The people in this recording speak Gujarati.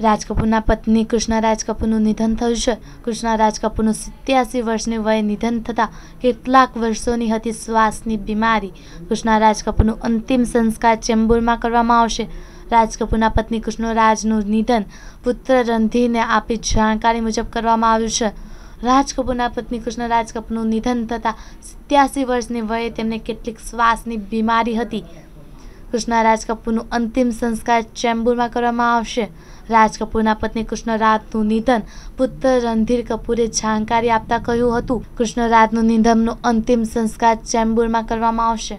રાજ કપૂરના પત્ની કૃષ્ણરાજ કપૂરનું નિધન થયું છે. કૃષ્ણરાજ કપૂરનું સિત્યાસી વર્ષની વયે નિધન થતાં કેટલાક વર્ષોની હતી શ્વાસની બીમારી. કૃષ્ણરાજ કપૂરનું અંતિમ સંસ્કાર ચેમ્બુરમાં કરવામાં આવશે. રાજ કપૂરના પત્ની કૃષ્ણરાજનું નિધન પુત્ર રંધીને આપી જાણકારી મુજબ કરવામાં આવ્યું છે. રાજ કપૂરના પત્ની કૃષ્ણરાજ કપૂરનું નિધન થતાં સિત્યાસી વર્ષની વયે તેમને કેટલીક શ્વાસની બીમારી હતી. કૃષ્ણરાજ કપૂરનું અંતિમ સંસ્કાર ચેમ્બુરમાં કરવામાં આવશે. રાજ કપૂરના પત્ની કૃષ્ણરાજનું નિધન પુત્ર રણધીર કપૂરે જાણકારી આપતા કહ્યું હતું. કૃષ્ણરાજનું નિધનનું અંતિમ સંસ્કાર ચેમ્બુરમાં કરવામાં આવશે.